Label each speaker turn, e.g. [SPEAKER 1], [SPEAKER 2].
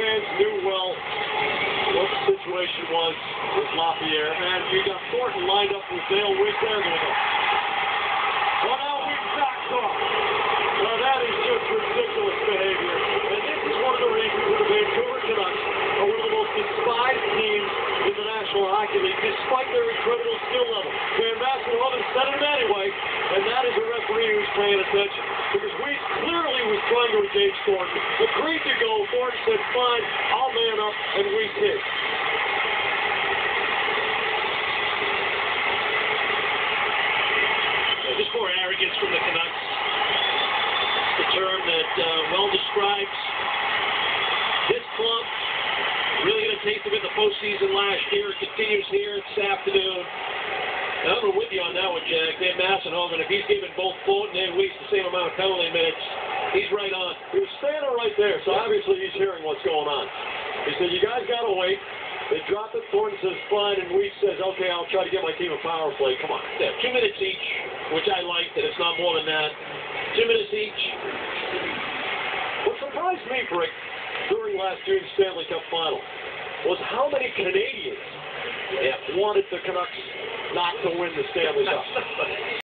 [SPEAKER 1] fans knew well what the situation was with Lafayette. And you got Thornton lined up with Dale Weise. They're going to go. One out Weise backs off. Now that is just ridiculous behavior. And this is one of the reasons that the Vancouver Canucks are one of the most despised teams in the National Hockey League, despite their incredible skill level. Van Massenhoven set it anyway, and that is a referee who's paying attention trying to engage Thornton. Agreed to go. Thornton said, fine, I'll man up, and hit.
[SPEAKER 2] Uh, just more arrogance from the Canucks. The term that uh, well describes this club. Really going to taste it in the postseason last year. Continues here this afternoon. I'm with you on that one, Jack. Dan Massenhoven, if he's giving both Thornton and Weise the same amount of penalty minutes, he's right on.
[SPEAKER 1] He was standing right there, so obviously he's hearing what's going on. He said, you guys got to wait. They drop it. Thornton says, fine. And Weise says, okay, I'll try to get my team a power play. Come on.
[SPEAKER 2] Yeah, two minutes each, which I like that it's not more than that. Two minutes each.
[SPEAKER 1] What surprised me, Brick, during last year's Stanley Cup final was how many Canadians wanted the Canucks not to win the Stanley Cup.